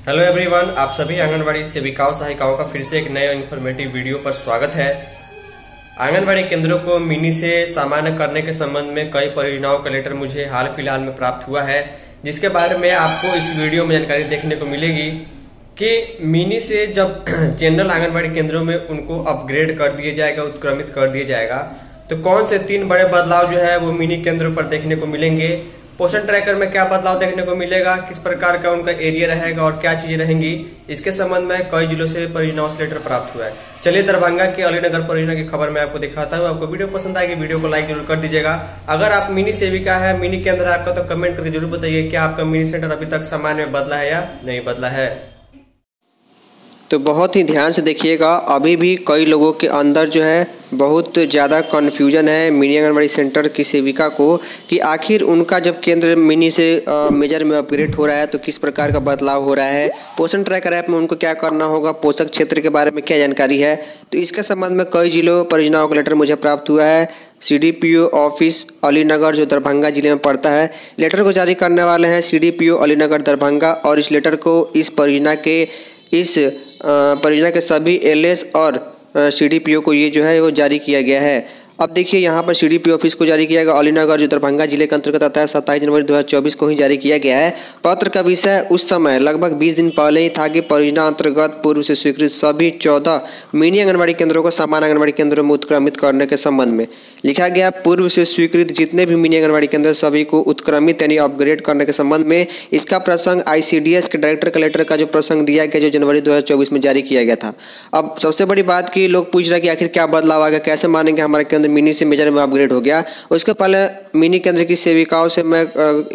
Hello everyone आप सभी आंगनबाड़ी सेविकाओं, सहायिकाओं का फिर से एक नए इन्फॉर्मेटिव वीडियो पर स्वागत है। आंगनबाड़ी केंद्रों को मिनी से सामान्य करने के संबंध में कई परियोजनाओं का लेटर मुझे हाल फ़िलहाल में प्राप्त हुआ है, जिसके बारे में आपको इस वीडियो में जानकारी देखने को मिलेगी कि मिनी से जब जनरल आंगनबाड़ी केंद्रों में उनको अपग्रेड कर दिया जाएगा, उत्क्रमित कर दिया जाएगा तो कौन से तीन बड़े बदलाव जो है वो मिनी केंद्रों पर देखने को मिलेंगे? पोषण ट्रैकर में क्या बदलाव देखने को मिलेगा, किस प्रकार का उनका एरिया रहेगा और क्या चीज़ें रहेंगी, इसके संबंध में कई जिलों से परियोजनाओं से लेटर प्राप्त हुआ है। चलिए दरभंगा के अलीनगर परियोजना की खबर मैं आपको दिखाता हूँ। आपको वीडियो पसंद आएगी, वीडियो को लाइक ज़रूर कर दीजिएगा। अगर आप मिनी सेविका है, मिनी के अंदर आपका तो कमेंट करके ज़रूर बताइए क्या आपका मिनी सेंटर अभी तक सामान्य में बदला है या नहीं बदला है। तो बहुत ही ध्यान से देखिएगा। अभी भी कई लोगों के अंदर जो है बहुत ज़्यादा कन्फ्यूज़न है मिनी आंगनबाड़ी सेंटर की सेविका को कि आखिर उनका जब केंद्र मिनी से मेजर में अपग्रेड हो रहा है तो किस प्रकार का बदलाव हो रहा है? पोषण ट्रैकर ऐप में उनको क्या करना होगा? पोषक क्षेत्र के बारे में क्या जानकारी है? तो इसके संबंध में कई जिलों परियोजनाओं का लेटर मुझे प्राप्त हुआ है। सीडीपीओ ऑफ़िस अलीनगर जो दरभंगा ज़िले में पड़ता है लेटर को जारी करने वाले हैं सीडीपीओ अलीनगर दरभंगा और इस लेटर को इस परियोजना के इस परियोजना के सभी एलएस और सीडीपीओ को ये जो है वो जारी किया गया है। अब देखिए, यहाँ पर सीडीपी ऑफ़िस को जारी किया गया। अलीनगर जो दरभंगा ज़िले के अंतर्गत आता है। सत्ताईस जनवरी 2024 को ही जारी किया गया है। पत्र का विषय उस समय, लगभग 20 दिन पहले ही था कि परियोजना अंतर्गत पूर्व से स्वीकृत सभी 14 मिनी आंगनबाड़ी केंद्रों को समान आंगनबाड़ी केंद्रों में उत्क्रमित करने के संबंध में लिखा गया। पूर्व से स्वीकृत जितने भी मिनी आंगनबाड़ी केंद्र सभी को उत्क्रमित यानी अपग्रेड करने के संबंध में इसका प्रसंग आईसीडीएस के डायरेक्टर कलेक्टर का जो प्रसंग दिया गया, जो जनवरी 2024 में जारी किया गया था। अब सबसे बड़ी बात की लोग पूछ रहे कि आखिर क्या बदलाव आ गया कैसे मानेंगे हमारे केंद्र मिनी से मेजर में अपग्रेड हो गया। उसके पहले मिनी केंद्र की सेविकाओं से मैं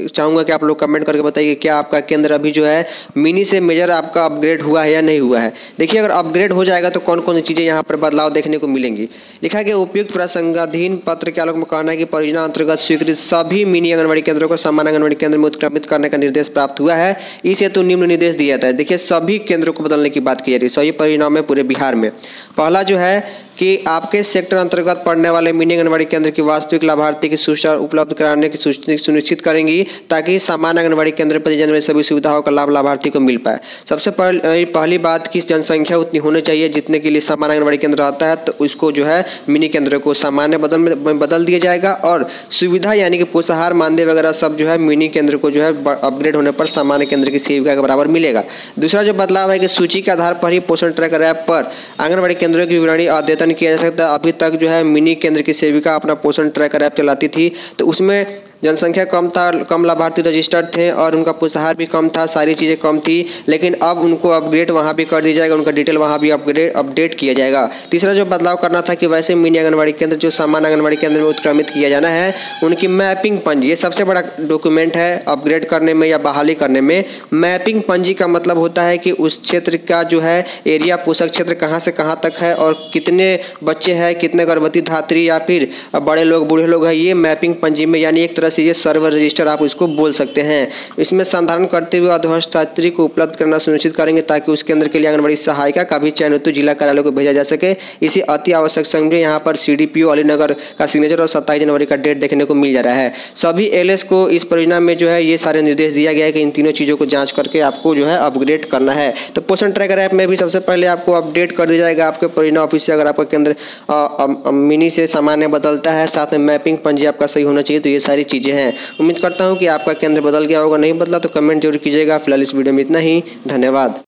चाहूँगा कि आप लोग कमेंट करके बताइए क्या आपका केंद्र अभी जो है मिनी से मेजर आपका अपग्रेड हुआ है या नहीं हुआ है। देखिए, अगर अपग्रेड हो जाएगा तो कौन कौन सी चीज़ें यहाँ पर बदलाव देखने को मिलेंगी? लिखा गया उपयुक्त प्रसंगाधीन पत्र के आलोक में कहना है कि परियोजना अंतर्गत स्वीकृत सभी मिनी आंगनबाड़ी केंद्रों को समान आंगनबाड़ी केंद्र में उत्क्रमित करने का निर्देश प्राप्त हुआ है। इस हेतु निम्न निर्देश दिया था देखिए, सभी केंद्रों को बदलने की बात की जा रही है। सभी परियोजनाओं में पूरे बिहार में। पहला जो है कि आपके सेक्टर अंतर्गत पड़ने वाले मिनी आंगनबाड़ी केंद्र की वास्तविक लाभार्थी की सूचना उपलब्ध कराने की सुनिश्चित करेंगी ताकि सामान्य आंगनबाड़ी केंद्र पर जन सभी सुविधाओं का लाभ लाभार्थी को मिल पाए। सबसे पहली बात की जनसंख्या उतनी होनी चाहिए जितने के लिए सामान्य आंगनबाड़ी केंद्र आता है तो उसको जो है मिनी केंद्र को सामान्य बदल में बदल दिया जाएगा और सुविधा यानी कि पोषाहार, मानदेय वगैरह सब जो है मिनी केंद्र को जो है अपग्रेड होने पर सामान्य केंद्र की सेविका के बराबर मिलेगा। दूसरा जो बदलाव है कि सूची के आधार पर ही पोषण ट्रैकर ऐप पर आंगनबाड़ी केंद्रों की विवरणी अद्यतन अद्यतन किया जा सकता है। अभी तक जो है मिनी केंद्र की सेविका अपना पोषण ट्रैकर ऐप चलाती थी तो उसमें जनसंख्या कम था, कम लाभार्थी रजिस्टर्ड थे और उनका पुरस्कार भी कम था, सारी चीज़ें कम थी, लेकिन अब उनको अपग्रेड वहाँ भी कर दिया जाएगा, उनका डिटेल वहाँ भी अपग्रेड अपडेट किया जाएगा। तीसरा जो बदलाव करना था कि वैसे मिनी आंगनबाड़ी केंद्र, जो सामान्य आंगनबाड़ी केंद्र में उत्क्रमित किया जाना है, उनकी मैपिंग पंजी, ये सबसे बड़ा डॉक्यूमेंट है अपग्रेड करने में या बहाली करने में। मैपिंग पंजी का मतलब होता है कि उस क्षेत्र का जो है एरिया पोषक क्षेत्र कहाँ से कहाँ तक है और कितने बच्चे हैं, कितने गर्भवती धात्री या फिर बड़े लोग, बूढ़े लोग हैं, ये मैपिंग पंजी में, यानी एक तरह से ये सर्वर रजिस्टर आप इसको बोल सकते हैं। इसमें संधारण करते हुए अध्यक्ष छात्री को उपलब्ध करना सुनिश्चित करेंगे ताकि उसके अंदर के लिए आंगनबाड़ी सहायिका का भी चयन हेतु जिला कार्यालय को भेजा जा सके। इसे अति आवश्यक समझे यहाँ पर सी डी अलीनगर का सिग्नेचर और सत्ताईस जनवरी का डेट देखने को मिल जा रहा है। सभी एल को इस परियोजना में जो है ये सारे निर्देश दिया गया है कि इन तीनों चीज़ों को जाँच करके आपको जो है अपग्रेड करना है। तो पोषण ट्रैकर ऐप में भी सबसे पहले आपको अपडेट कर दिया जाएगा आपके परियोजना ऑफ़िस से। अगर आपका केंद्र मिनी से सामान्य बदलता है, साथ में मैपिंग पंजी आपका सही होना चाहिए तो ये सारी चीज़ें हैं। उम्मीद करता हूँ कि आपका केंद्र बदल गया होगा, नहीं बदला तो कमेंट ज़रूर कीजिएगा। फ़िलहाल इस वीडियो में इतना ही। धन्यवाद।